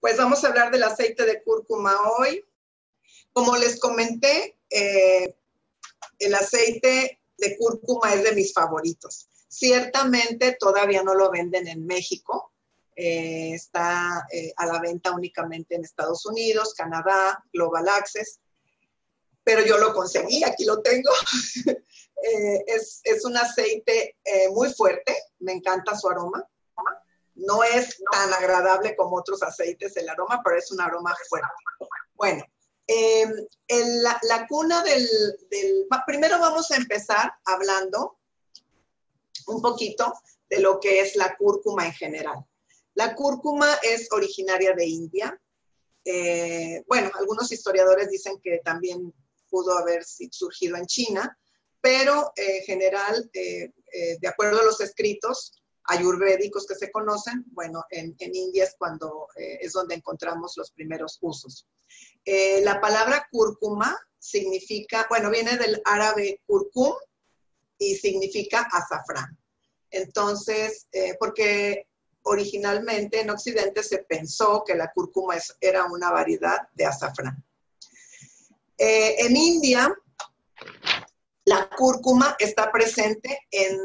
Pues vamos a hablar del aceite de cúrcuma hoy. Como les comenté, eh, el aceite de cúrcuma es de mis favoritos. Ciertamente todavía no lo venden en México. Eh, está eh, a la venta únicamente en Estados Unidos, Canadá, Global Access. Pero yo lo conseguí, aquí lo tengo. es, es, un aceite muy fuerte, me encanta su aroma no es tan agradable como otros aceites el aroma, pero es un aroma fuerte. Bueno, em, la, cuna del, Primero vamos a empezar hablando un poquito de lo que es la cúrcuma en general. La cúrcuma es originaria de India. Eh, bueno, algunos historiadores dicen que también pudo haber surgido en China, pero en general, eh, eh, de acuerdo a los escritos, ayurvédicos que se conocen, bueno, en, India es cuando eh, es donde encontramos los primeros usos. Eh, la palabra cúrcuma significa, bueno, viene del árabe curcum y significa azafrán. Entonces, eh, porque originalmente en Occidente se pensó que la cúrcuma era una variedad de azafrán. en India, la cúrcuma está presente en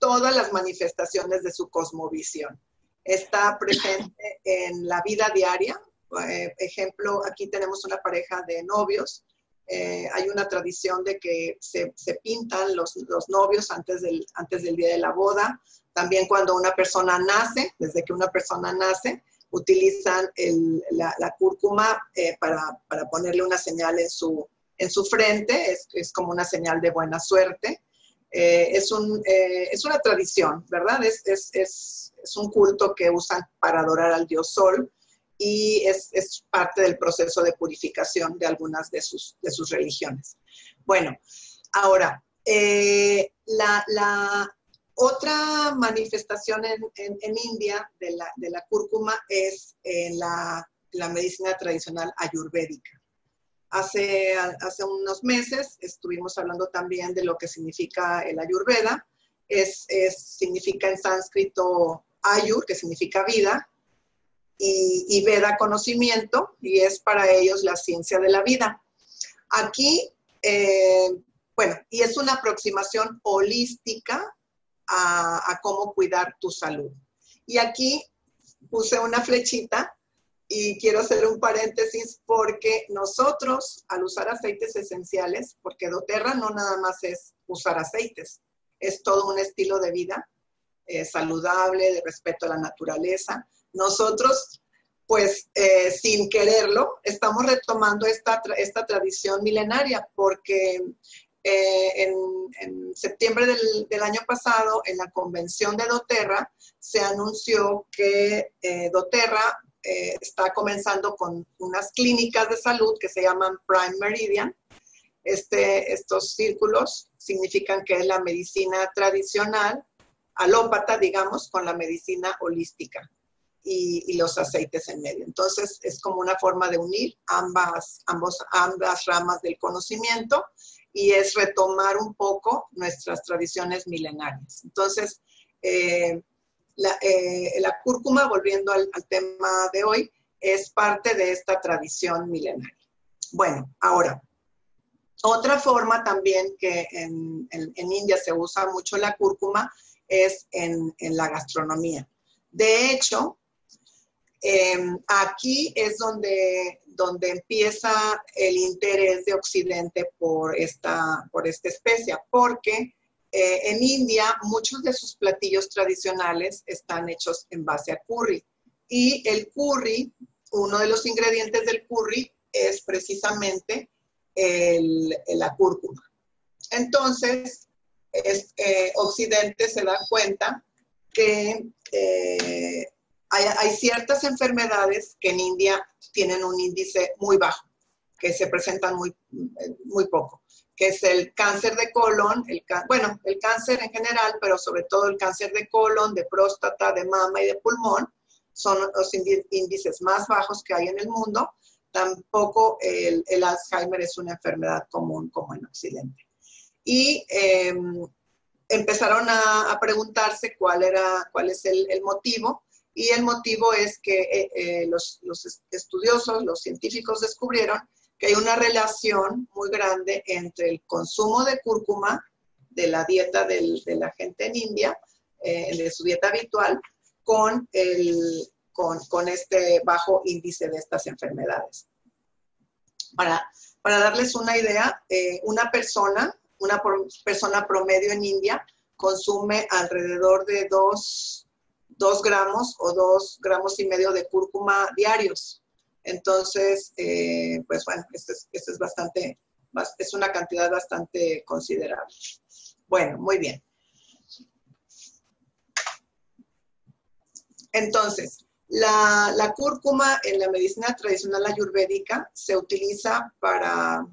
todas las manifestaciones de su cosmovisión. Está presente en la vida diaria. Eh, ejemplo, aquí tenemos una pareja de novios. Eh, hay una tradición de que se, pintan los, novios antes del, antes del día de la boda. También cuando una persona nace, desde que una persona nace, utilizan la, cúrcuma eh, para, ponerle una señal en su, en su frente, es, es, como una señal de buena suerte. Eh, es, un, eh, es, una tradición, ¿verdad? Es, es, es, un culto que usan para adorar al dios Sol y es, parte del proceso de purificación de algunas de sus, de sus religiones. Bueno, ahora, eh, la, la, otra manifestación en, en, India de la, de la, cúrcuma es la, la medicina tradicional ayurvédica. Hace, hace unos meses estuvimos hablando también de lo que significa el ayurveda. Es, significa en sánscrito ayur, que significa vida, y, veda conocimiento, y es para ellos la ciencia de la vida. Aquí, eh, bueno, y es una aproximación holística a, a cómo cuidar tu salud. Y aquí puse una flechita y quiero hacer un paréntesis porque nosotros, al usar aceites esenciales, porque doTERRA no nada más es usar aceites, es todo un estilo de vida eh, saludable, de respeto a la naturaleza. Nosotros, pues, eh, sin quererlo, estamos retomando esta, esta tradición milenaria porque eh, en, septiembre del, del, año pasado, en la convención de doTERRA, se anunció que doTERRA eh, está comenzando con unas clínicas de salud que se llaman Prime Meridian. Este, estos círculos significan que es la medicina tradicional, alópata, digamos, con la medicina holística y, los aceites en medio. Entonces, es como una forma de unir ambas, ambos, ambas ramas del conocimiento y es retomar un poco nuestras tradiciones milenarias. Entonces, eh, eh, la, cúrcuma, volviendo al, tema de hoy, es parte de esta tradición milenaria. Bueno, ahora, otra forma también que en, India se usa mucho la cúrcuma es en, la gastronomía. De hecho, em, aquí es donde, donde empieza el interés de Occidente por esta, por esta especia, porque eh, en India, muchos de sus platillos tradicionales están hechos en base a curry. Y el curry, uno de los ingredientes del curry es precisamente la cúrcuma. Entonces, eh, Occidente se da cuenta que eh, hay, ciertas enfermedades que en India tienen un índice muy bajo, que se presentan muy, muy poco que es el cáncer de colon, el, bueno, el cáncer en general, pero sobre todo el cáncer de colon, de próstata, de mama y de pulmón, son los índices más bajos que hay en el mundo. Tampoco el, Alzheimer es una enfermedad común como en Occidente. Y em, empezaron a, preguntarse cuál, era, cuál es el, motivo Y el motivo es que eh, eh, los, estudiosos, los científicos descubrieron que hay una relación muy grande entre el consumo de cúrcuma de la dieta de la gente en India, eh, de su dieta habitual, con, el, con, este bajo índice de estas enfermedades. Para, darles una idea, una persona, una persona promedio en India consume alrededor de 2 gramos o 2 gramos y medio de cúrcuma diarios. Entonces, eh, pues bueno, esto es, es bastante, es una cantidad bastante considerable. Bueno, muy bien. Entonces, la, la, cúrcuma en la medicina tradicional ayurvédica se utiliza para,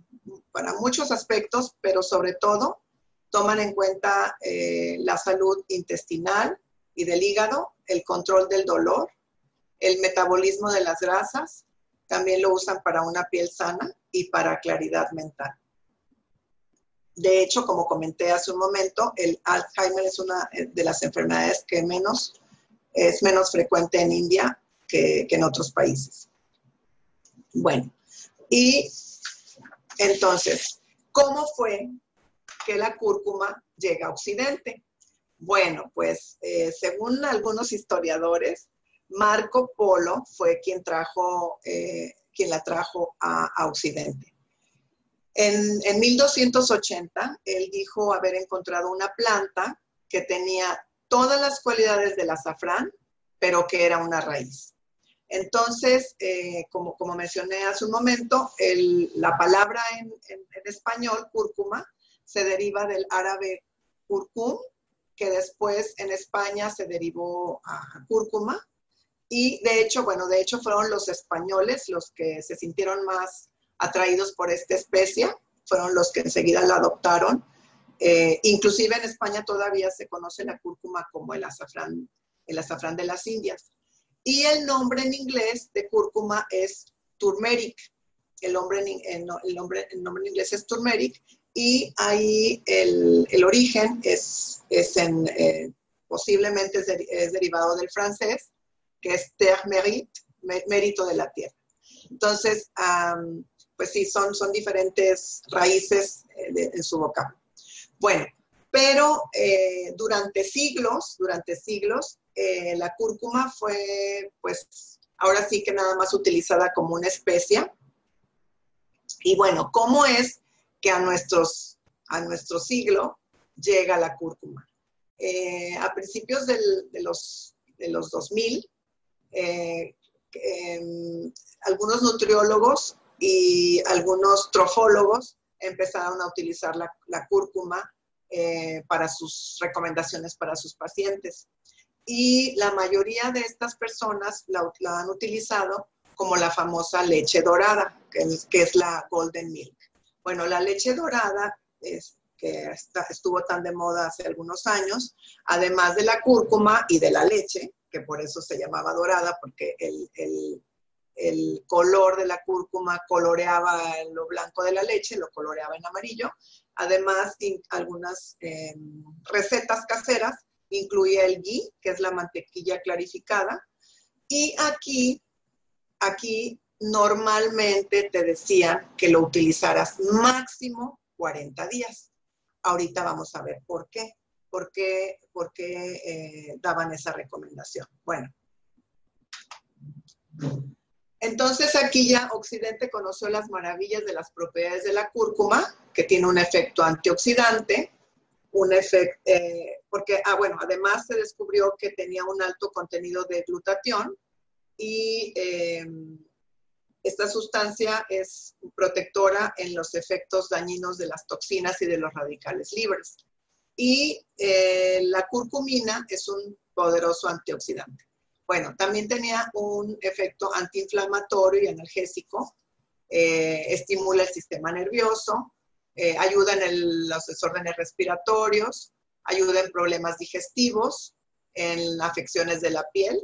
para muchos aspectos, pero sobre todo toman en cuenta eh, la salud intestinal y del hígado, el control del dolor, el metabolismo de las grasas, también lo usan para una piel sana y para claridad mental. De hecho, como comenté hace un momento, el Alzheimer es una eh, de las enfermedades que menos, es menos frecuente en India que, en otros países. Bueno, y entonces, ¿cómo fue que la cúrcuma llega a Occidente. Bueno, pues eh, según algunos historiadores, Marco Polo fue quien, trajo, eh, la trajo a, Occidente. En, en 1280, él dijo haber encontrado una planta que tenía todas las cualidades del azafrán, pero que era una raíz. Entonces, eh, como, como, mencioné hace un momento, la palabra en, en, español, cúrcuma, se deriva del árabe curcum, que después en España se derivó a cúrcuma. Y de hecho, bueno, de hecho fueron los españoles los que se sintieron más atraídos por esta especie, fueron los que enseguida la adoptaron. Eh, inclusive en España todavía se conoce la cúrcuma como el azafrán, el azafrán de las Indias. Y el nombre en inglés de cúrcuma es turmeric. El, nombre en, en inglés es turmeric y ahí el, origen es, eh, posiblemente es, derivado del francés, que es terre mérite, mérito de la tierra. Entonces, pues sí, son, son diferentes raíces eh, en su vocablo. Bueno, pero eh, durante siglos, durante siglos, la cúrcuma fue, pues, ahora sí que nada más utilizada como una especia. Y bueno, ¿cómo es que a, nuestros, a nuestro siglo llega la cúrcuma. Eh, a principios de, los, de los 2000, eh, em, algunos nutriólogos y algunos trofólogos empezaron a utilizar la, cúrcuma eh, para sus recomendaciones para sus pacientes. Y la mayoría de estas personas la, han utilizado como la famosa leche dorada, que es la golden milk. Bueno, la leche dorada, es, que estuvo tan de moda hace algunos años, además de la cúrcuma y de la leche, que por eso se llamaba dorada, porque el, color de la cúrcuma coloreaba lo blanco de la leche, lo coloreaba en amarillo. Además, algunas em, recetas caseras incluía el ghee, que es la mantequilla clarificada. Y aquí, aquí normalmente te decían que lo utilizaras máximo 40 días. Ahorita vamos a ver por qué, por qué, por qué eh, daban esa recomendación. Bueno, entonces aquí ya Occidente conoció las maravillas de las propiedades de la cúrcuma, que tiene un efecto antioxidante, un efecto, eh, porque, ah, bueno, además se descubrió que tenía un alto contenido de glutatión y eh, esta sustancia es protectora en los efectos dañinos de las toxinas y de los radicales libres. Y eh, la curcumina es un poderoso antioxidante. Bueno, también tenía un efecto antiinflamatorio y analgésico, eh, estimula el sistema nervioso, eh, ayuda en los desórdenes respiratorios, ayuda en problemas digestivos, en afecciones de la piel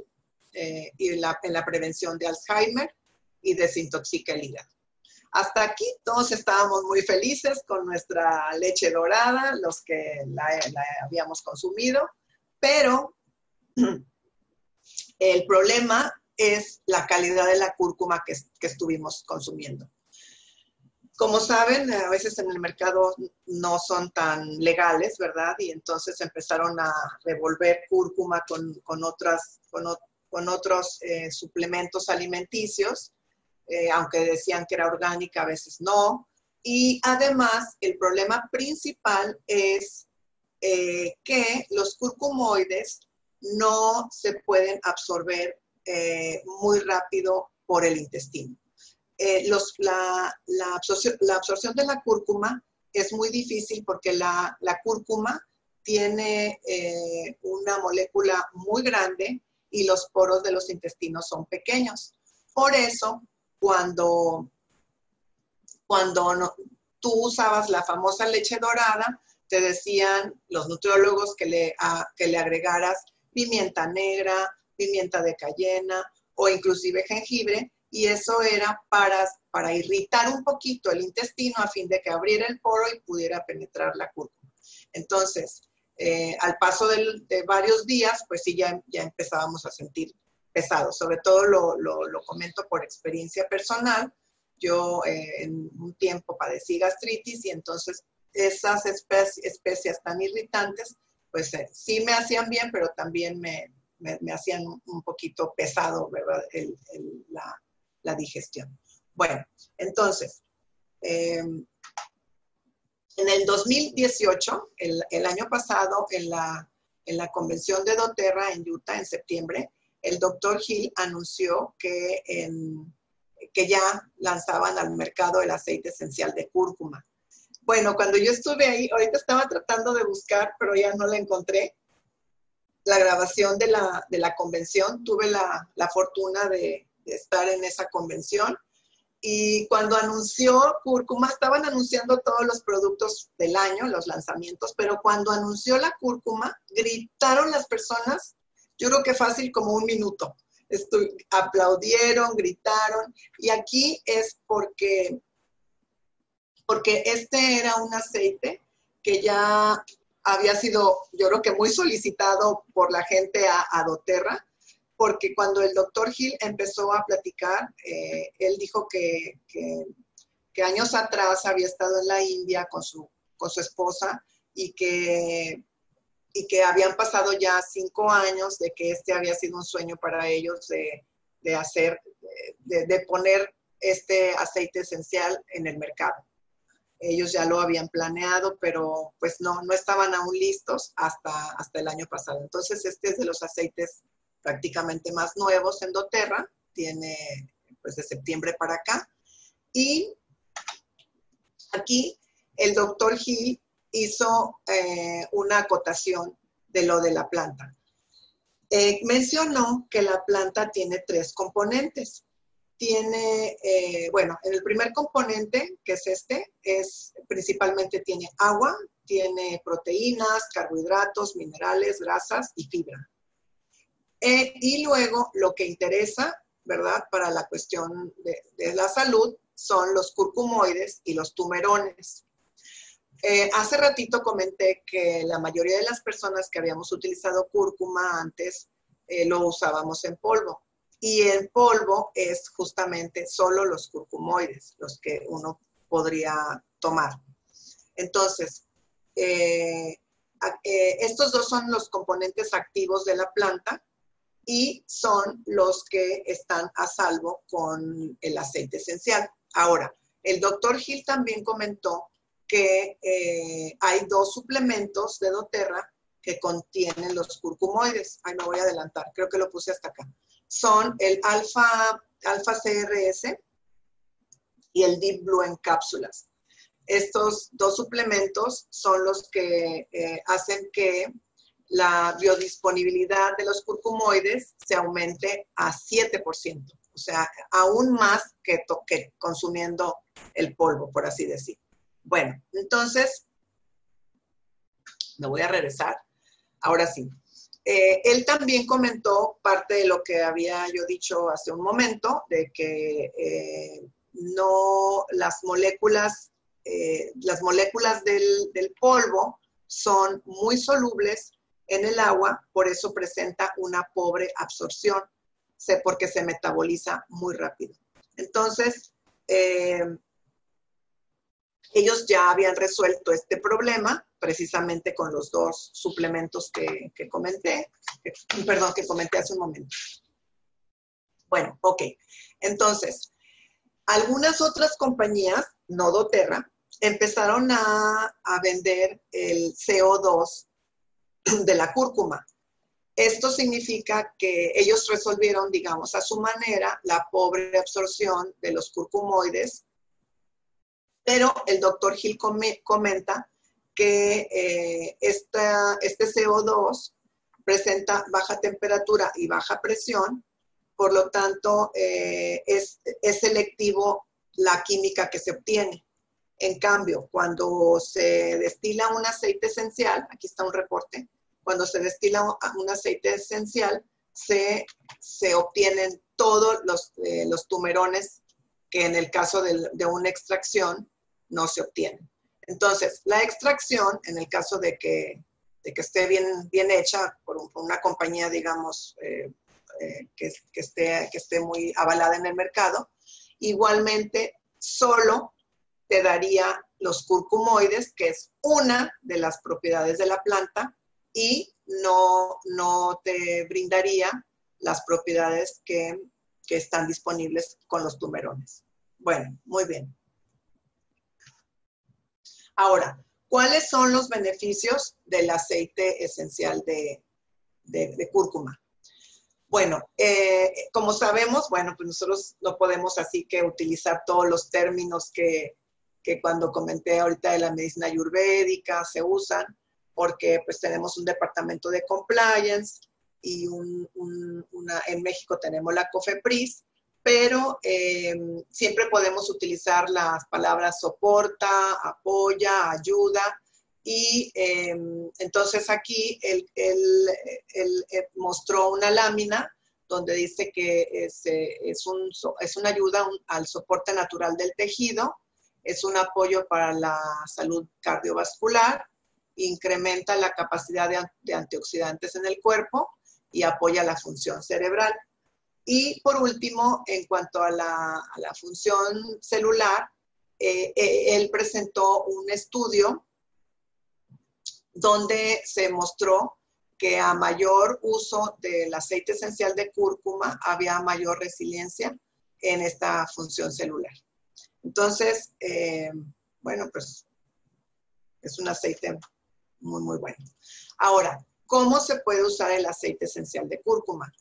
y en la prevención de Alzheimer y desintoxica el hígado. Hasta aquí todos estábamos muy felices con nuestra leche dorada, los que la, habíamos consumido, pero El problema es la calidad de la cúrcuma que, estuvimos consumiendo. Como saben, a veces en el mercado no son tan legales, ¿verdad? Y entonces empezaron a revolver cúrcuma con, con, con otros eh, suplementos alimenticios, eh, aunque decían que era orgánica, a veces no. Y además, el problema principal es eh, que los curcumoides no se pueden absorber muy rápido por el intestino. Los, la, absorción, de la cúrcuma es muy difícil porque la cúrcuma tiene una molécula muy grande y los poros de los intestinos son pequeños. Por eso, cuando, cuando tú usabas la famosa leche dorada, te decían los nutriólogos que le, que le agregaras pimienta negra, pimienta de cayena o inclusive jengibre, y eso era para, para irritar un poquito el intestino a fin de que abriera el poro y pudiera penetrar la cúrcuma. Entonces, eh, al paso de varios días, pues sí, ya, ya empezábamos a sentir pesado. Sobre todo lo, lo, comento por experiencia personal. Yo eh, en un tiempo padecí gastritis y entonces esas especias tan irritantes, pues eh, sí me hacían bien, pero también me, me, hacían un poquito pesado, ¿verdad? la, la, digestión. Bueno, entonces, en el 2018, el, año pasado, en la, en la convención de doTERRA en Utah, en septiembre, el doctor Hill anunció que, que ya lanzaban al mercado el aceite esencial de cúrcuma. Bueno, cuando yo estuve ahí, ahorita estaba tratando de buscar, pero ya no la encontré, la grabación de la, de la convención. Tuve la, la fortuna de, estar en esa convención y cuando anunció cúrcuma, estaban anunciando todos los productos del año, los lanzamientos, pero cuando anunció la cúrcuma, gritaron las personas, yo creo que fácil como un minuto. aplaudieron, gritaron, y aquí es porque, porque este era un aceite que ya había sido, yo creo que muy solicitado por la gente a, doTERRA, porque cuando el doctor Hill empezó a platicar, eh, él dijo que, años atrás había estado en la India con su, con su esposa y que, y que habían pasado ya cinco años de que este había sido un sueño para ellos de, hacer, de, poner este aceite esencial en el mercado. Ellos ya lo habían planeado, pero pues no, no estaban aún listos hasta, hasta el año pasado. Entonces, este es de los aceites prácticamente más nuevos en doTERRA, tiene pues de septiembre para acá. Y aquí el doctor Gil hizo eh, una acotación de lo de la planta. Eh, mencionó que la planta tiene tres componentes. Tiene, eh, bueno, en el primer componente, que es este, es principalmente tiene agua, tiene proteínas, carbohidratos, minerales, grasas y fibra. Eh, y luego lo que interesa, ¿verdad? Para la cuestión de, la salud son los curcumoides y los tumerones. Eh, hace ratito comenté que la mayoría de las personas que habíamos utilizado cúrcuma antes eh, lo usábamos en polvo. Y en polvo es justamente solo los curcumoides, los que uno podría tomar. Entonces, estos dos son los componentes activos de la planta y son los que están a salvo con el aceite esencial. Ahora, el doctor Gil también comentó que eh, hay dos suplementos de doTERRA que contienen los curcumoides. Ay, me voy a adelantar, creo que lo puse hasta acá. Son el alfa, alfa CRS y el Deep Blue en cápsulas. Estos dos suplementos son los que eh, hacen que la biodisponibilidad de los curcumoides se aumente a 7%, o sea, aún más que, consumiendo el polvo, por así decir. Bueno, entonces, me voy a regresar. Ahora sí. Eh, él también comentó parte de lo que había yo dicho hace un momento, de que eh, no las moléculas, eh, las moléculas del, polvo son muy solubles en el agua, por eso presenta una pobre absorción, porque se metaboliza muy rápido. Entonces, ellos ya habían resuelto este problema precisamente con los dos suplementos que, comenté, perdón, que comenté hace un momento. Bueno, ok. Entonces, algunas otras compañías, no doTERRA, empezaron a, a vender el CO2 de la cúrcuma. Esto significa que ellos resolvieron, digamos, a su manera la pobre absorción de los curcumoides, pero el doctor Gil comenta que eh, este CO2 presenta baja temperatura y baja presión, por lo tanto eh, es, selectivo la química que se obtiene. En cambio, cuando se destila un aceite esencial, aquí está un reporte, cuando se destila un aceite esencial, se, se obtienen todos los, eh, los, tumerones que en el caso de, de, una extracción no se obtienen. Entonces, la extracción, en el caso de que, de que esté bien, bien hecha por, una compañía, digamos, eh, eh, que, que, esté, que esté muy avalada en el mercado, igualmente solo te daría los curcumoides, que es una de las propiedades de la planta, y no, no te brindaría las propiedades que, que están disponibles con los tumerones. Bueno, muy bien. Ahora, ¿cuáles son los beneficios del aceite esencial de, cúrcuma? Bueno, eh, como sabemos, bueno, pues nosotros no podemos así que utilizar todos los términos que, que cuando comenté ahorita de la medicina ayurvédica se usan, porque pues tenemos un departamento de compliance y una, en México tenemos la COFEPRIS, pero eh, siempre podemos utilizar las palabras soporta, apoya, ayuda, y eh, entonces aquí él, eh, mostró una lámina donde dice que es, es, un, es una ayuda al soporte natural del tejido, es un apoyo para la salud cardiovascular, incrementa la capacidad de, antioxidantes en el cuerpo y apoya la función cerebral. Y por último, en cuanto a la, función celular, eh, eh, él presentó un estudio donde se mostró que a mayor uso del aceite esencial de cúrcuma había mayor resiliencia en esta función celular. Entonces, eh, bueno, pues es un aceite muy, muy bueno. Ahora, ¿cómo se puede usar el aceite esencial de cúrcuma?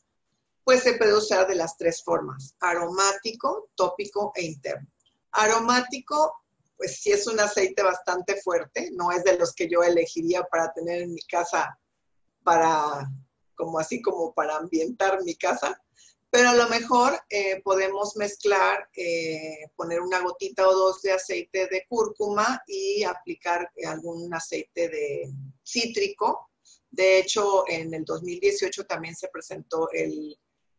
Pues se puede usar de las tres formas, aromático, tópico e interno. Aromático, pues sí es un aceite bastante fuerte, no es de los que yo elegiría para tener en mi casa, para, como así como para ambientar mi casa, pero a lo mejor eh, podemos mezclar, eh, poner una gotita o dos de aceite de cúrcuma y aplicar algún aceite de cítrico. De hecho, en el 2018 también se presentó el,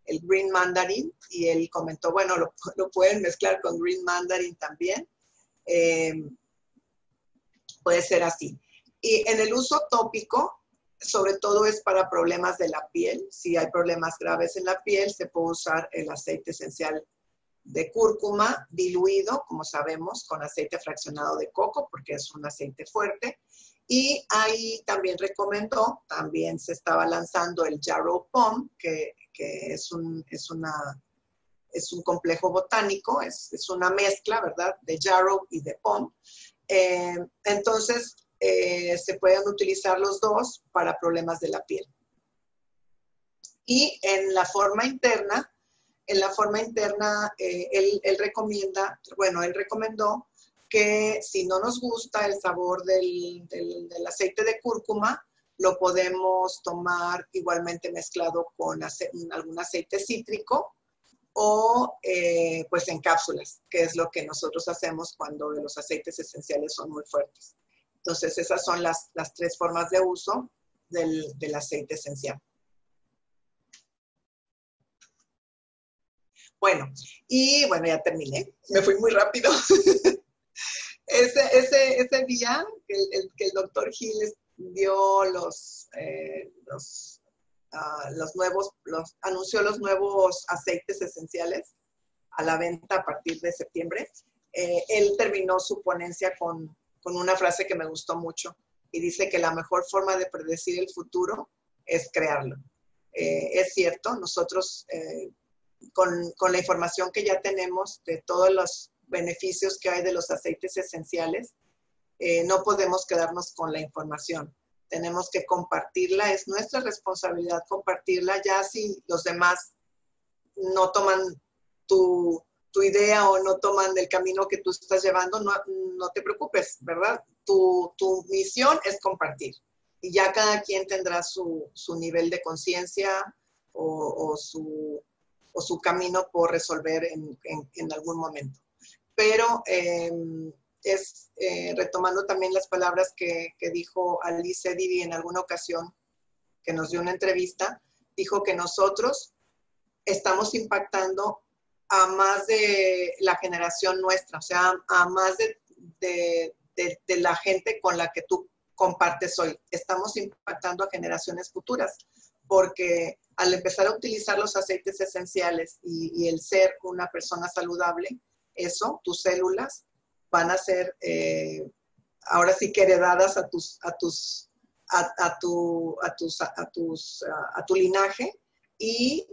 Green Mandarin y él comentó, bueno, lo, pueden mezclar con Green Mandarin también. Eh, puede ser así. Y en el uso tópico, sobre todo es para problemas de la piel. Si hay problemas graves en la piel, se puede usar el aceite esencial de cúrcuma diluido, como sabemos, con aceite fraccionado de coco, porque es un aceite fuerte. Y ahí también recomendó, también se estaba lanzando el Jarrow Pom, que, es, un, es, una, es un complejo botánico, es, una mezcla, ¿verdad?, de Jarrow y de Pom. Eh, entonces, eh, se pueden utilizar los dos para problemas de la piel. Y en la forma interna, en la forma interna, eh, él, recomienda, bueno, él recomendó que si no nos gusta el sabor del, aceite de cúrcuma, lo podemos tomar igualmente mezclado con algún aceite cítrico o eh, pues en cápsulas, que es lo que nosotros hacemos cuando los aceites esenciales son muy fuertes. Entonces, esas son las, tres formas de uso del, aceite esencial. Bueno, y bueno, ya terminé. Me fui muy rápido. ese, ese, ese, día que el, doctor Gil dio los, eh, los, ah, los nuevos, los, anunció los nuevos aceites esenciales a la venta a partir de septiembre. Eh, él terminó su ponencia con, con una frase que me gustó mucho y dice que la mejor forma de predecir el futuro es crearlo. Eh, es cierto, nosotros con, con, la información que ya tenemos de todos los beneficios que hay de los aceites esenciales, eh, no podemos quedarnos con la información. Tenemos que compartirla, es nuestra responsabilidad compartirla, ya si los demás no toman tu, tu idea o no toman el camino que tú estás llevando, no, no te preocupes, ¿verdad? Tu, tu, misión es compartir y ya cada quien tendrá su, su nivel de conciencia o, su, o, su, camino por resolver en, en, algún momento. Pero eh, es eh, retomando también las palabras que, que dijo Alice Divi en alguna ocasión, que nos dio una entrevista, dijo que nosotros estamos impactando a más de la generación nuestra, o sea, a más de, de, la gente con la que tú compartes hoy. Estamos impactando a generaciones futuras, porque al empezar a utilizar los aceites esenciales y el ser una persona saludable, eso, tus células, van a ser eh, ahora sí que heredadas a tus, a tus, a, tu, a tus, a tus, a, tu linaje y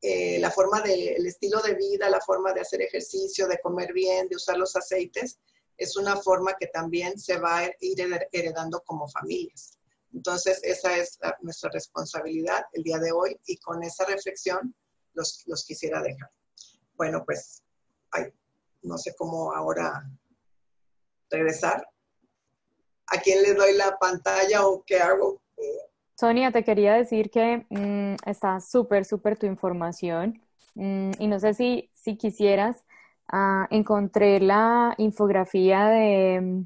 eh, la forma del estilo de vida, la forma de hacer ejercicio, de comer bien, de usar los aceites, es una forma que también se va a ir heredando como familias. Entonces, esa es nuestra responsabilidad el día de hoy y con esa reflexión los, los quisiera dejar. Bueno, pues, ay, no sé cómo ahora regresar? ¿A quién le doy la pantalla o qué hago? Sonia, te quería decir que mmm, está súper, súper tu información mmm, y no sé si, si quisieras, uh, encontré la infografía de,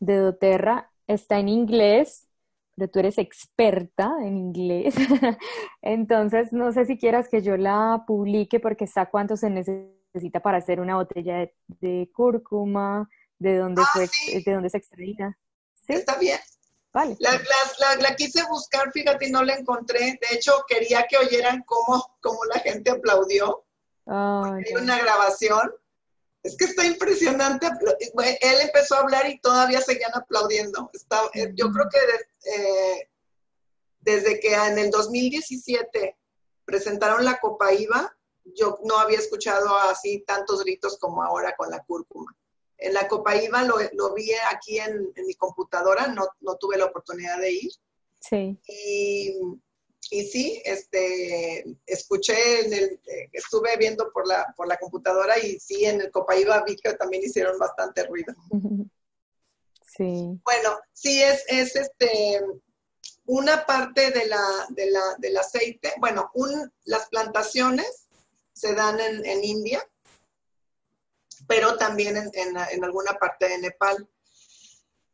de doTERRA, está en inglés, pero tú eres experta en inglés, entonces no sé si quieras que yo la publique porque está cuánto se necesita para hacer una botella de cúrcuma, de dónde, ah, fue, sí. de dónde se extraía. ¿Sí? Está bien. Vale. La, la, la, la, quise buscar, fíjate, y no la encontré. De hecho, quería que oyeran cómo, cómo la gente aplaudió. Oh, Hay una grabación. Es que está impresionante. Él empezó a hablar y todavía seguían aplaudiendo. Está, -huh. Yo creo que eh, desde que en el 2017 presentaron la Copa IVA, yo no había escuchado así tantos gritos como ahora con la cúrcuma. En la Copa IVA lo, lo vi aquí en, en mi computadora, no, no, tuve la oportunidad de ir. Sí. Y, y sí, este, escuché, en el, estuve viendo por la, por la computadora y sí, en el Copa IVA vi que también hicieron bastante ruido. Sí. Bueno, sí, es, es este, una parte de la, de la, del aceite, bueno, un, las plantaciones se dan en, en India, pero también en, en, en, alguna parte de Nepal.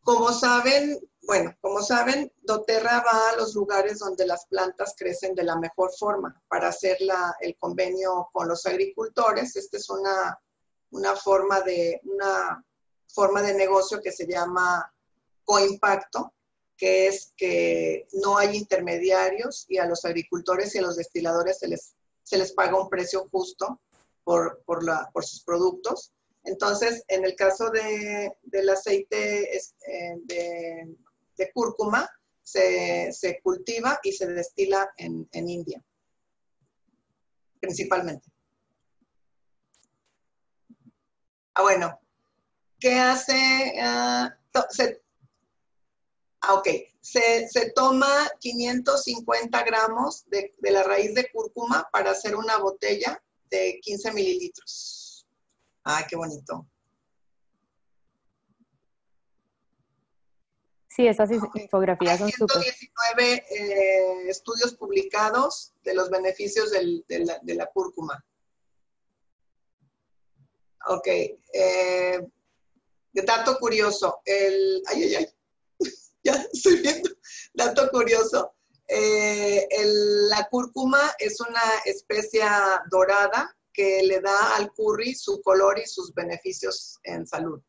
Como saben, bueno, como saben, doTERRA va a los lugares donde las plantas crecen de la mejor forma para hacer la, el convenio con los agricultores. Esta es una, una, forma de, una forma de negocio que se llama coimpacto, que es que no hay intermediarios y a los agricultores y a los destiladores se les, se les paga un precio justo por, por, la, por sus productos entonces, en el caso de, del aceite eh, de, cúrcuma, se, cultiva y se destila en, India, principalmente. Ah, bueno, ¿qué hace? Uh, se, ah, ok, se, se, toma 550 gramos de, de la raíz de cúrcuma para hacer una botella de 15 mililitros. Ah, qué bonito. Sí, esas infografías son súper. 119 eh, estudios publicados de los beneficios del, de, la, de, la, cúrcuma. Ok. Eh, dato curioso. El, ay, ay, ay. ya estoy viendo. Dato curioso. Eh, el, la cúrcuma es una especia dorada que le da al curry su color y sus beneficios en salud.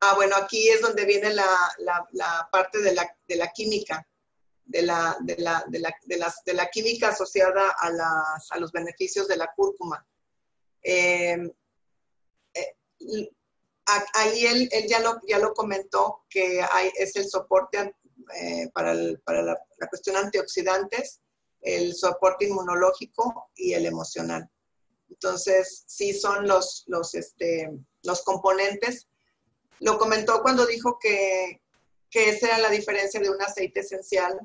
Ah, bueno, aquí es donde viene la, parte de la, química, de la, de, la, de, la, química asociada a, las, a los beneficios de la cúrcuma. Em, eh, ahí él, ya, lo, ya lo comentó, que hay, es el soporte eh, para, para la, cuestión antioxidantes, el soporte inmunológico y el emocional. Entonces, sí son los, los, este, los componentes lo comentó cuando dijo que, esa era la diferencia de un aceite esencial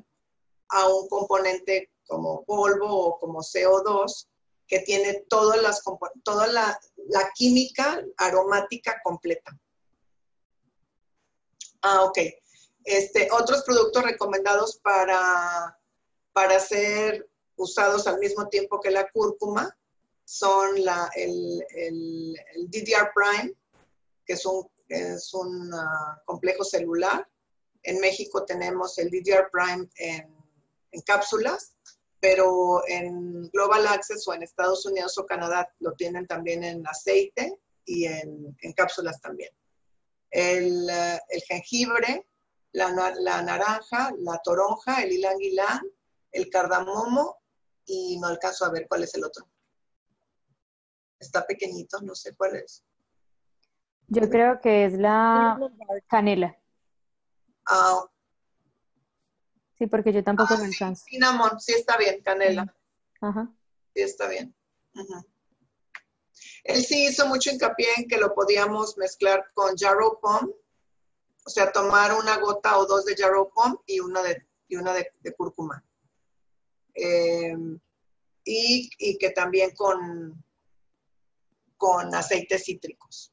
a un componente como polvo o como CO2, que tiene todas las, toda la, química aromática completa. Ah, ok. Este, otros productos recomendados para, para ser usados al mismo tiempo que la cúrcuma son la, el, el, el DDR Prime, que es un es un ah, complejo celular. En México tenemos el DDR Prime en, cápsulas, pero en Global Access o en Estados Unidos o Canadá lo tienen también en aceite y en, cápsulas también. El, ah, jengibre, la, naranja, la toronja, el ilang ilang, el cardamomo y no alcanzo a ver cuál es el otro. Está pequeñito, no sé cuál es. Yo creo que es la canela. Ah. Sí, porque yo tampoco me ah, alcanzo. cinnamon, sí está bien, canela. Ajá. Sí está bien. Él sí hizo mucho hincapié en que lo podíamos mezclar con jarrow pom, o sea, tomar una gota o dos de jarrow pom y una de, y una de, cúrcuma. Y, y, que también con, con aceites cítricos.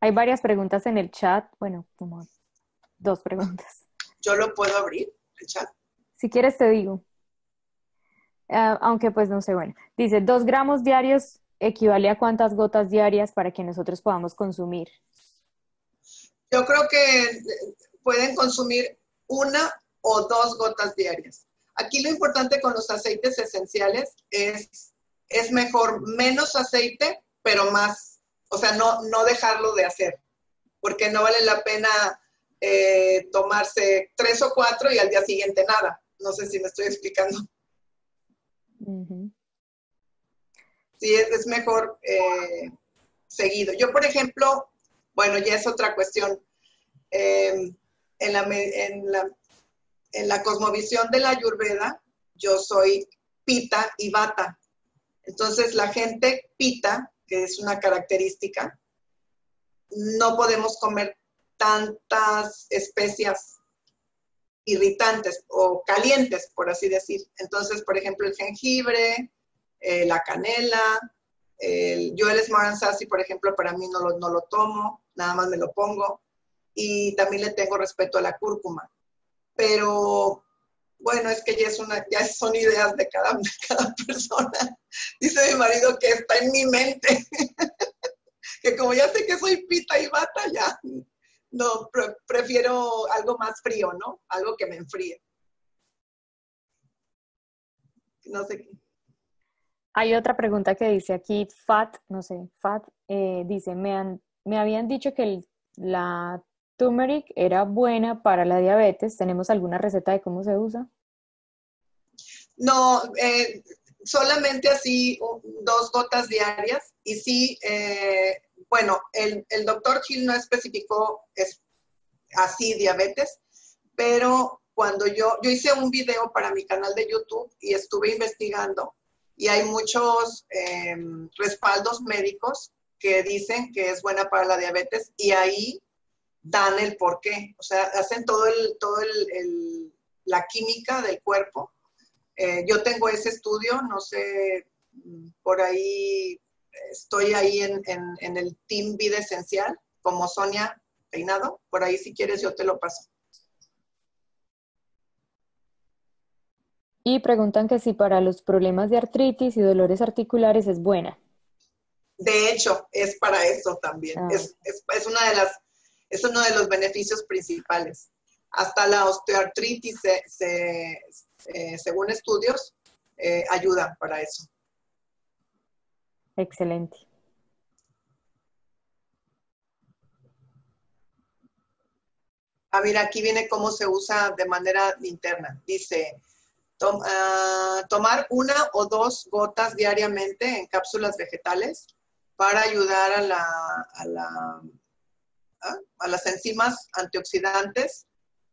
Hay varias preguntas en el chat, bueno, como dos preguntas. ¿Yo lo puedo abrir, el chat? Si quieres te digo. Ah, aunque pues no sé, bueno. Dice, dos gramos diarios equivale a cuántas gotas diarias para que nosotros podamos consumir. Yo creo que pueden consumir una o dos gotas diarias. Aquí lo importante con los aceites esenciales es, es mejor menos aceite, pero más o sea, no, no dejarlo de hacer, porque no vale la pena eh, tomarse tres o cuatro y al día siguiente nada. No sé si me estoy explicando. Sí, es, mejor eh, seguido. Yo, por ejemplo, bueno, ya es otra cuestión. Em, en, la, en, la, en la cosmovisión de la Ayurveda, yo soy pita y bata. Entonces, la gente pita que es una característica, no podemos comer tantas especias irritantes o calientes, por así decir. Entonces, por ejemplo, el jengibre, eh, la canela, el, yo el Smart Sassy, por ejemplo, para mí no lo, no lo tomo, nada más me lo pongo. Y también le tengo respeto a la cúrcuma. Pero bueno, es que ya, es una, ya son ideas de cada, persona. Dice mi marido que está en mi mente, que como ya sé que soy pita y bata, ya no, prefiero algo más frío, ¿no? Algo que me enfríe. No sé qué. Hay otra pregunta que dice aquí, Fat, no sé, Fat, eh, dice, me, han, me habían dicho que la turmeric era buena para la diabetes. ¿Tenemos alguna receta de cómo se usa? No, eh, solamente así dos gotas diarias. Y sí, eh, bueno, el, doctor Gil no especificó es, así diabetes, pero cuando yo, yo hice un video para mi canal de YouTube y estuve investigando y hay muchos em, respaldos médicos que dicen que es buena para la diabetes y ahí dan el porqué, o sea, hacen todo el, todo el, la química del cuerpo. Eh, yo tengo ese estudio, no sé, por ahí estoy ahí en, en, el Team Vida Esencial, como Sonia Peinado, por ahí si quieres yo te lo paso. Y preguntan que si para los problemas de artritis y dolores articulares es buena. De hecho, es para eso también. Ah. Es, es, es, una de las es uno de los beneficios principales. Hasta la osteoartritis, según estudios, eh, ayuda para eso. Excelente. Ah, mira, aquí viene cómo se usa de manera interna. Dice, ah, tomar una o dos gotas diariamente en cápsulas vegetales para ayudar a la ¿ah? las enzimas antioxidantes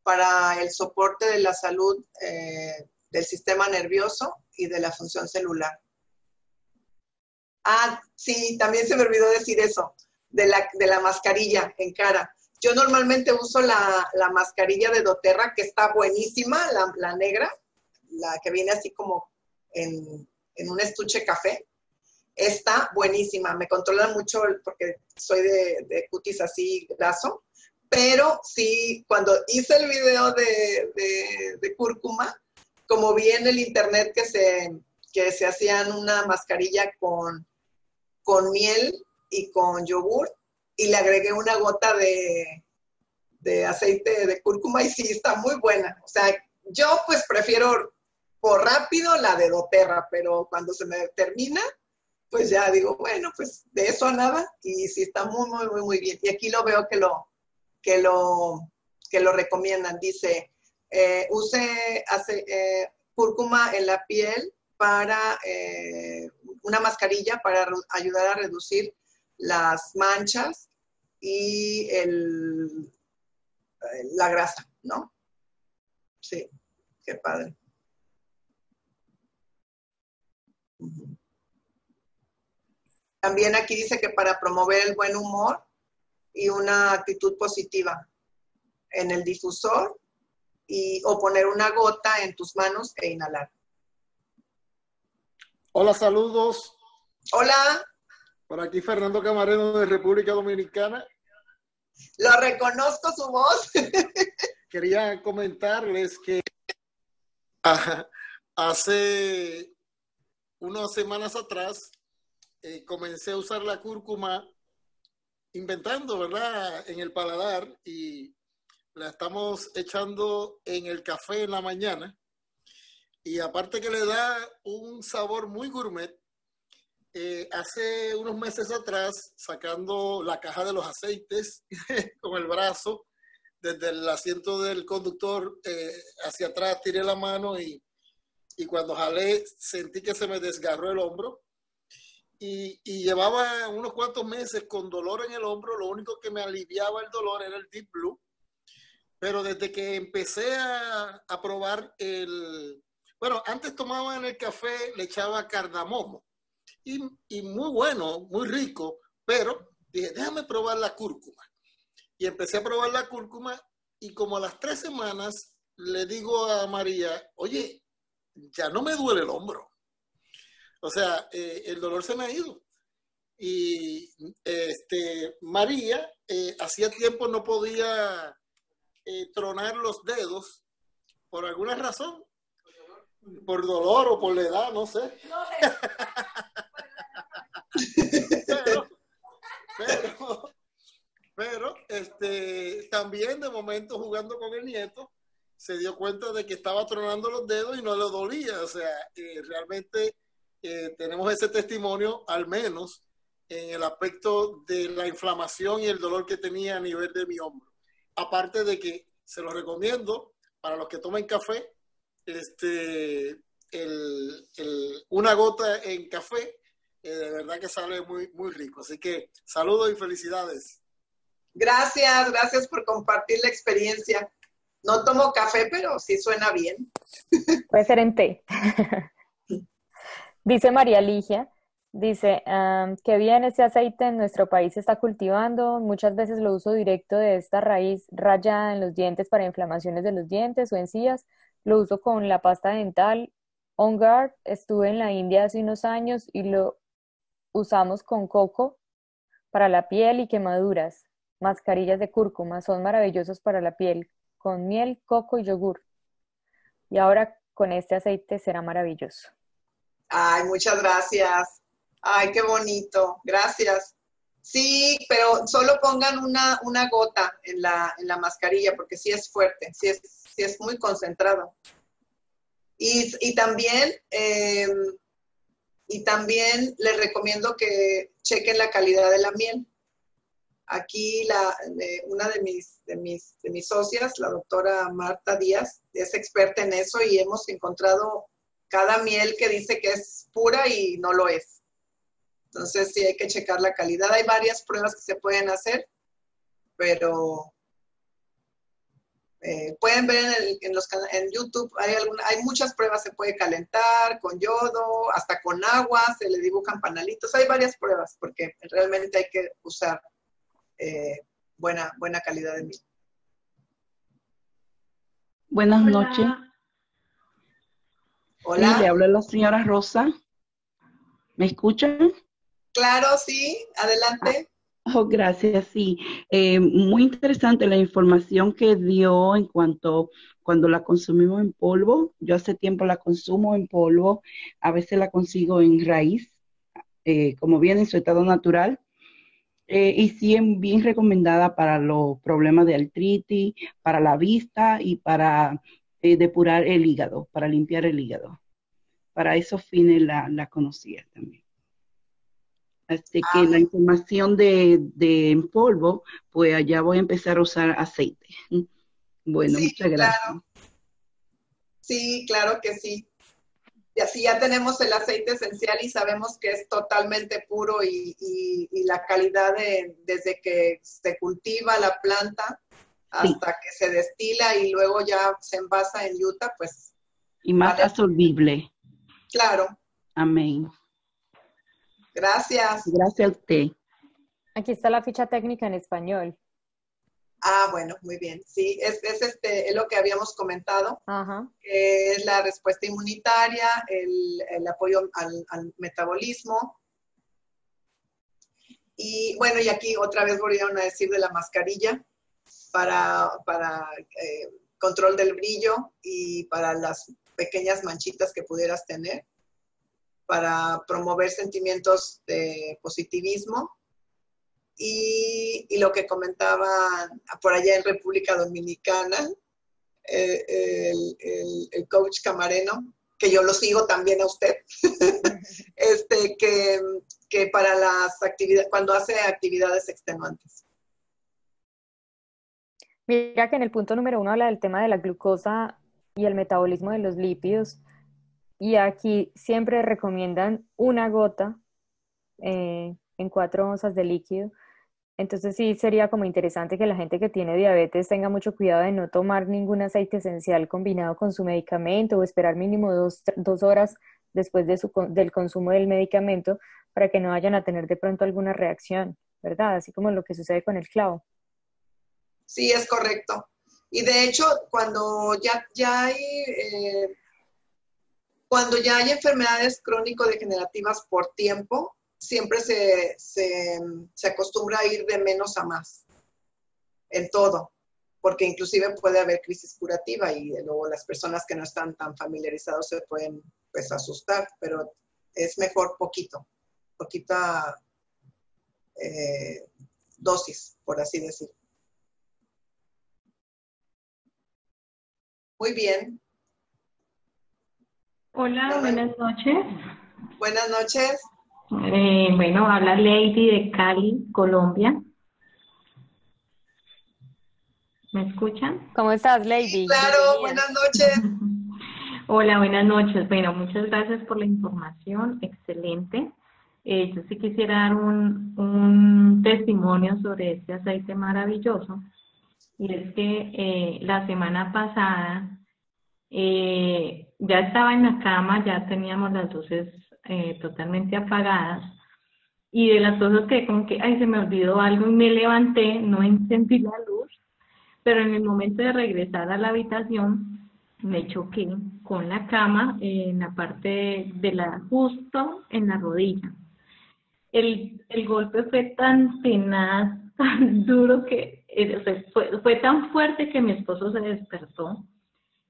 para el soporte de la salud eh, del sistema nervioso y de la función celular. Ah, sí, también se me olvidó decir eso, de la, de la mascarilla en cara. Yo normalmente uso la, mascarilla de doTERRA, que está buenísima, la, negra, la que viene así como en, un estuche café. Está buenísima, me controla mucho porque soy de, cutis así graso, pero sí, cuando hice el video de, cúrcuma, como vi en el internet que se, que se hacían una mascarilla con, con miel y con yogur, y le agregué una gota de, aceite de cúrcuma y sí, está muy buena. O sea, yo pues prefiero por rápido la de doTERRA, pero cuando se me termina, pues ya digo, bueno, pues de eso a nada y sí está muy, muy, muy, muy bien. Y aquí lo veo que lo, que lo, que lo recomiendan. Dice, eh, use hace, eh, cúrcuma en la piel para eh, una mascarilla para ayudar a reducir las manchas y el, la grasa, ¿no? Sí, qué padre. También aquí dice que para promover el buen humor y una actitud positiva en el difusor y, o poner una gota en tus manos e inhalar. Hola, saludos. Hola. Por aquí Fernando Camareno de República Dominicana. Lo reconozco su voz. Quería comentarles que hace unas semanas atrás eh, comencé a usar la cúrcuma inventando, ¿verdad? En el paladar y la estamos echando en el café en la mañana. Y aparte que le da un sabor muy gourmet, eh, hace unos meses atrás, sacando la caja de los aceites con el brazo, desde el asiento del conductor eh, hacia atrás, tiré la mano y, y, cuando jalé sentí que se me desgarró el hombro. Y, y, llevaba unos cuantos meses con dolor en el hombro, lo único que me aliviaba el dolor era el Deep Blue. Pero desde que empecé a, a probar el... Bueno, antes tomaba en el café, le echaba cardamomo y, muy bueno, muy rico, pero dije, déjame probar la cúrcuma. Y empecé a probar la cúrcuma y como a las tres semanas le digo a María, oye, ya no me duele el hombro. O sea, eh, el dolor se me ha ido. Y este, María eh, hacía tiempo no podía eh, tronar los dedos por alguna razón, por dolor o por la edad, no sé. pero, pero, este, también de momento jugando con el nieto, se dio cuenta de que estaba tronando los dedos y no le dolía. O sea, eh, realmente eh, tenemos ese testimonio, al menos en el aspecto de la inflamación y el dolor que tenía a nivel de mi hombro. Aparte de que se lo recomiendo para los que tomen café, este, el, una gota en café de verdad que sale muy, muy rico. Así que saludos y felicidades. Gracias, gracias por compartir la experiencia. No tomo café, pero sí suena bien. Puede ser en té. dice María Ligia, dice, que bien ese aceite en nuestro país se está cultivando. Muchas veces lo uso directo de esta raíz rayada en los dientes para inflamaciones de los dientes o encías. Lo uso con la pasta dental. On Guard, estuve en la India hace unos años y lo usamos con coco para la piel y quemaduras. Mascarillas de cúrcuma son maravillosos para la piel, con miel, coco y yogur. Y ahora con este aceite será maravilloso. Ay, muchas gracias. Ay, qué bonito. Gracias. Sí, pero solo pongan una, una gota en la, en la, mascarilla porque sí es fuerte, sí es, sí es muy concentrado. Y, y también em, y también les recomiendo que chequen la calidad de la miel. Aquí la, una de mis, de, mis, de mis socias, la doctora Marta Díaz, es experta en eso y hemos encontrado cada miel que dice que es pura y no lo es. Entonces sí hay que checar la calidad. Hay varias pruebas que se pueden hacer, pero eh, pueden ver en, en, los, en YouTube, hay, alguna, hay muchas pruebas, se puede calentar con yodo, hasta con agua, se le dibujan panalitos, hay varias pruebas porque realmente hay que usar eh, buena, buena calidad de miel. Buenas noches. Hola. Sí, le habla la señora Rosa. ¿Me escuchan? Claro, sí, adelante. Oh, gracias, sí. Eh, muy interesante la información que dio en cuanto cuando la consumimos en polvo. Yo hace tiempo la consumo en polvo, a veces la consigo en raíz, eh, como viene en su estado natural. Eh, y sí, bien recomendada para los problemas de artritis, para la vista y para depurar el hígado, para limpiar el hígado. Para esos fines la, la conocía también. Así que la información de, de, en polvo, pues allá voy a empezar a usar aceite. Bueno, sí, muchas gracias. Claro. Sí, claro que sí. Y así ya tenemos el aceite esencial y sabemos que es totalmente puro y, y, y la calidad de, desde que se cultiva la planta hasta sí. que se destila y luego ya se envasa en Utah, pues. Y más vale. absorbible. Claro. Amén. Gracias. Gracias a usted. Aquí está la ficha técnica en español. Ah, bueno, muy bien. Sí, es, es este, es lo que habíamos comentado, Ajá. que es la respuesta inmunitaria, el, el apoyo al, al, metabolismo. Y bueno, y aquí otra vez volvieron a decir de la mascarilla para, para eh, control del brillo y para las pequeñas manchitas que pudieras tener para promover sentimientos de positivismo. Y, y, lo que comentaban por allá en República Dominicana, eh, el, el, el, coach Camareno, que yo lo sigo también a usted, este, que, que para las actividades, cuando hace actividades extenuantes. Mira que en el punto número uno habla del tema de la glucosa y el metabolismo de los lípidos. Y aquí siempre recomiendan una gota eh, en cuatro onzas de líquido. Entonces sí sería como interesante que la gente que tiene diabetes tenga mucho cuidado de no tomar ningún aceite esencial combinado con su medicamento o esperar mínimo dos, dos horas después de su, del consumo del medicamento para que no vayan a tener de pronto alguna reacción, ¿verdad? Así como lo que sucede con el clavo. Sí, es correcto. Y de hecho, cuando ya, ya hay... Eh, cuando ya hay enfermedades crónico-degenerativas por tiempo, siempre se, se, se, acostumbra a ir de menos a más en todo, porque inclusive puede haber crisis curativa y luego las personas que no están tan familiarizados se pueden pues asustar, pero es mejor poquito, poquita eh, dosis, por así decir. Muy bien. Hola, buenas noches. Buenas noches. Eh, bueno, habla Lady de Cali, Colombia. ¿Me escuchan? ¿Cómo estás, Lady? Sí, claro, buenas noches. Hola, buenas noches. Bueno, muchas gracias por la información, excelente. Eh, yo sí quisiera dar un, un, testimonio sobre este aceite maravilloso. Y es que eh, la semana pasada eh, ya estaba en la cama, ya teníamos las luces eh, totalmente apagadas y de las cosas que como que, ay, se me olvidó algo y me levanté, no encendí la luz, pero en el momento de regresar a la habitación me choqué con la cama en la parte de la, justo en la rodilla. El, el golpe fue tan tenaz, tan duro que fue, fue tan fuerte que mi esposo se despertó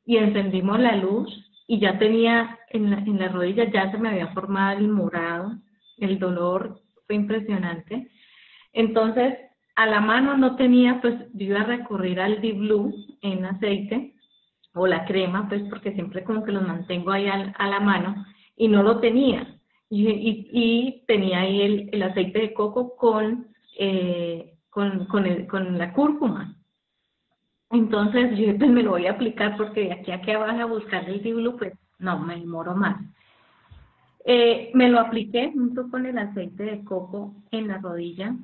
y encendimos la luz y ya tenía en la, en la rodilla, ya se me había formado el morado, el dolor fue impresionante. Entonces, a la mano no tenía, pues yo iba a recurrir al D-Blue en aceite o la crema, pues porque siempre como que los mantengo ahí al, a la mano y no lo tenía. Y, y, y tenía ahí el, el, aceite de coco con eh, con, con, la cúrcuma. Entonces yo pues me lo voy a aplicar porque de aquí a que vas a buscar el Diblu, pues no, me demoro más. Eh, me lo apliqué junto con el aceite de coco en la rodilla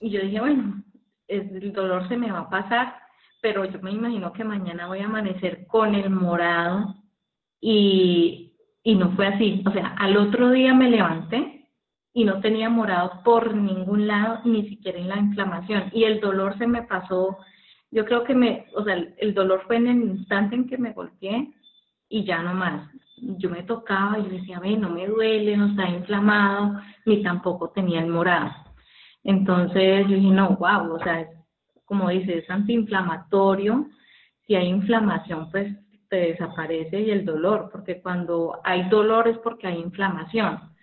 y yo dije, bueno, el dolor se me va a pasar, pero yo me imagino que mañana voy a amanecer con el morado y, y no fue así. O sea, al otro día me levanté y no tenía morado por ningún lado, ni siquiera en la inflamación. Y el dolor se me pasó, yo creo que me, o sea, el dolor fue en el instante en que me golpeé y ya no más. Yo me tocaba y decía, ve, no me duele, no está inflamado, ni tampoco tenía el morado. Entonces yo dije, no, wow, o sea, como dice, es antiinflamatorio. Si hay inflamación, pues te desaparece y el dolor, porque cuando hay dolor es porque hay inflamación.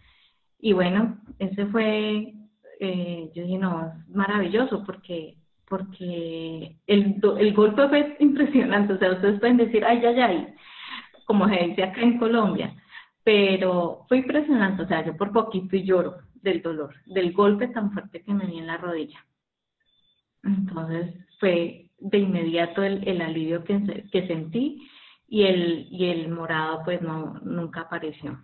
Y bueno, ese fue, eh, yo dije, no, es maravilloso porque porque el, el golpe fue impresionante, o sea, ustedes pueden decir, ay, ay, ay, como se dice acá en Colombia, pero fue impresionante, o sea, yo por poquito lloro del dolor, del golpe tan fuerte que me di en la rodilla. Entonces fue de inmediato el, el alivio que, que sentí y el, y el morado pues no, nunca apareció.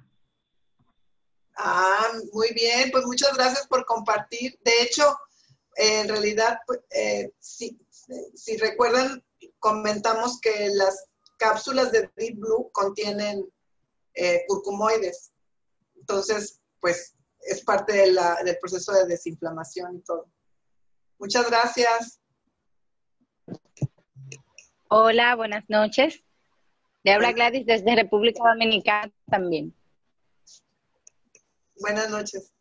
Ah, muy bien, pues muchas gracias por compartir. De hecho, en realidad, pues, eh, si, si, recuerdan, comentamos que las cápsulas de Deep Blue contienen eh, curcumoides. Entonces, pues es parte de la, del proceso de desinflamación y todo. Muchas gracias. Hola, buenas noches. Le habla Gladys desde República Dominicana también. Buenas noches.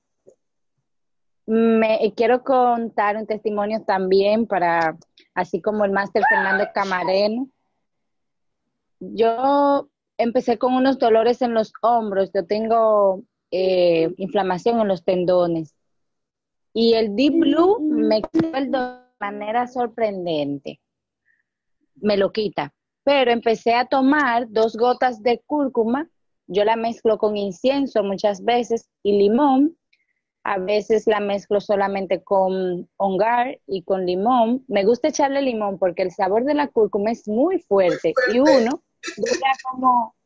Me quiero contar un testimonio también para, así como el máster Fernando Camareno. Yo empecé con unos dolores en los hombros. Yo tengo eh, inflamación en los tendones. Y el Deep Blue me quita el dolor de manera sorprendente. Me lo quita pero empecé a tomar dos gotas de cúrcuma, yo la mezclo con incienso muchas veces y limón, a veces la mezclo solamente con hongar y con limón. Me gusta echarle limón porque el sabor de la cúrcuma es muy fuerte y uno dura como,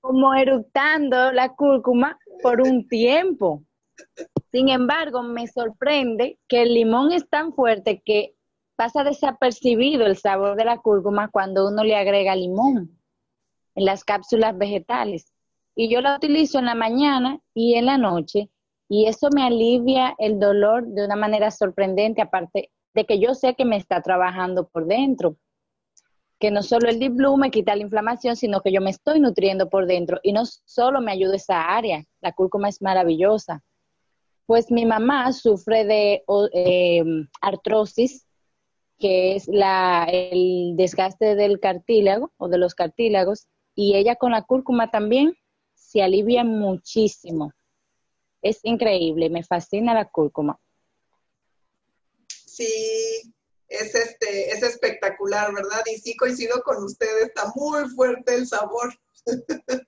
como eructando la cúrcuma por un tiempo. Sin embargo, me sorprende que el limón es tan fuerte que pasa desapercibido el sabor de la cúrcuma cuando uno le agrega limón en las cápsulas vegetales. Y yo la utilizo en la mañana y en la noche y eso me alivia el dolor de una manera sorprendente, aparte de que yo sé que me está trabajando por dentro. Que no solo el Deep Blue me quita la inflamación, sino que yo me estoy nutriendo por dentro y no solo me ayuda esa área, la cúrcuma es maravillosa. Pues mi mamá sufre de eh, artrosis que es la, el desgaste del cartílago o de los cartílagos, y ella con la cúrcuma también se alivia muchísimo. Es increíble, me fascina la cúrcuma. Sí, es, este, es espectacular, ¿verdad? Y sí coincido con ustedes, está muy fuerte el sabor.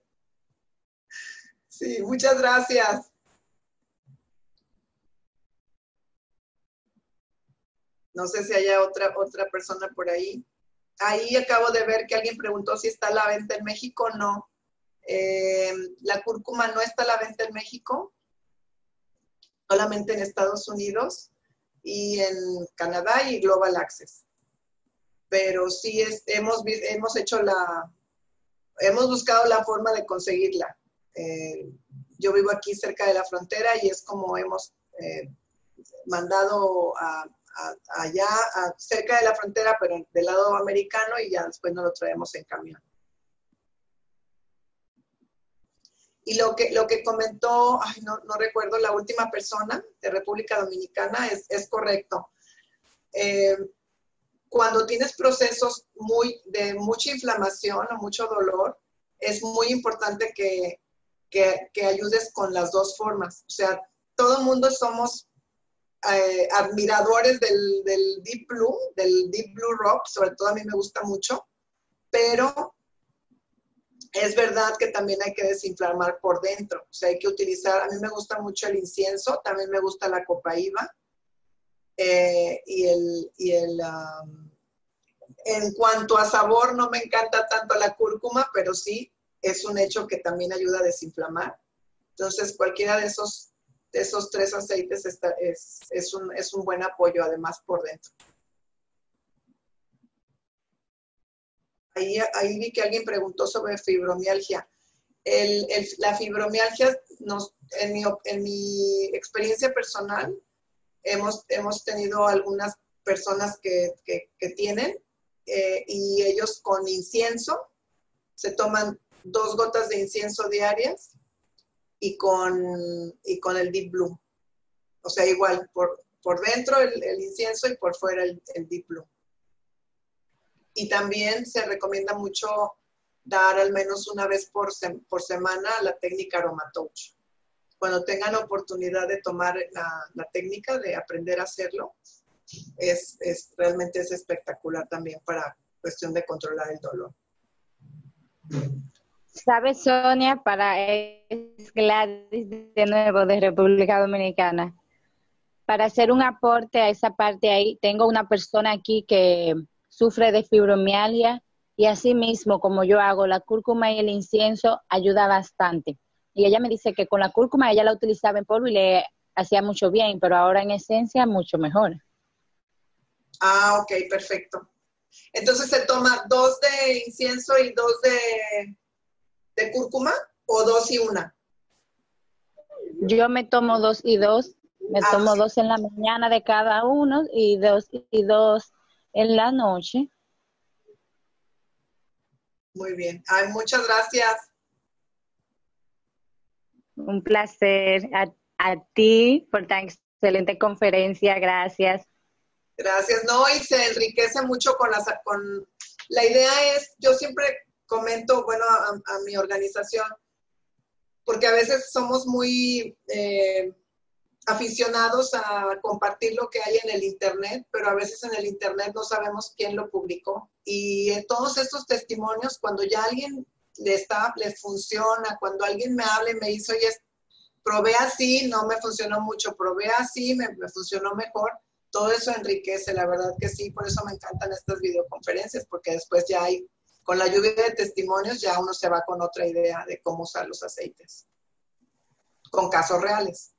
sí, muchas gracias. No sé si haya otra, otra persona por ahí. Ahí acabo de ver que alguien preguntó si está a la venta en México. No. Eh, la cúrcuma no está a la venta en México, solamente en Estados Unidos y en Canadá y Global Access. Pero sí es, hemos, hemos hecho la, hemos buscado la forma de conseguirla. Eh, yo vivo aquí cerca de la frontera y es como hemos eh, mandado a, allá cerca de la frontera, pero del lado americano y ya después nos lo traemos en camión. Y lo que, lo que comentó, no, recuerdo, la última persona de República Dominicana es, correcto. Eh, cuando tienes procesos muy, de mucha inflamación o mucho dolor, es muy importante que, que, que ayudes con las dos formas. O sea, todo el mundo somos eh, admiradores del, Deep Blue, del Deep Blue Rock, sobre todo a mí me gusta mucho, pero es verdad que también hay que desinflamar por dentro, o sea, hay que utilizar, a mí me gusta mucho el incienso, también me gusta la copaíba, Eh, y el, y el um, en cuanto a sabor, no me encanta tanto la cúrcuma, pero sí es un hecho que también ayuda a desinflamar. Entonces, cualquiera de esos, de esos tres aceites es, es, un, es un buen apoyo, además, por dentro. Ahí, ahí vi que alguien preguntó sobre fibromialgia. El, la fibromialgia, nos, en, mi, en mi experiencia personal, hemos, hemos tenido algunas personas que, tienen eh, y ellos con incienso se toman dos gotas de incienso diarias y con, y con el Deep Blue. O sea, igual, por, por dentro el, el, incienso y por fuera el, el, Deep Blue. Y también se recomienda mucho dar al menos una vez por, se, por semana la técnica Aromatouch. Cuando tengan oportunidad de tomar la, la técnica, de aprender a hacerlo, es, es, realmente es espectacular también para cuestión de controlar el dolor. ¿Sabes, Sonia? Para Gladys de nuevo de República Dominicana. Para hacer un aporte a esa parte ahí, tengo una persona aquí que sufre de fibromialgia y así mismo, como yo hago, la cúrcuma y el incienso ayuda bastante. Y ella me dice que con la cúrcuma ella la utilizaba en polvo y le hacía mucho bien, pero ahora en esencia mucho mejor. Ah, ok, perfecto. Entonces se toma dos de incienso y dos de, de cúrcuma o dos y una. Yo me tomo dos y dos. Me ah, tomo sí. dos en la mañana de cada uno y dos y dos en la noche. Muy bien. Ay, muchas gracias. Un placer a, a ti por tan excelente conferencia. Gracias. Gracias. No, y se enriquece mucho con las, con, la idea es, yo siempre comento, bueno, a, a mi organización, porque a veces somos muy eh, aficionados a compartir lo que hay en el Internet, pero a veces en el Internet no sabemos quién lo publicó. Y todos estos testimonios, cuando ya alguien le está, le funciona, cuando alguien me habla y me dice, oye, probé así, no me funcionó mucho, probé así, me, me funcionó mejor todo eso enriquece, la verdad que sí, por eso me encantan estas videoconferencias, porque después ya hay, con la lluvia de testimonios, ya uno se va con otra idea de cómo usar los aceites, con casos reales.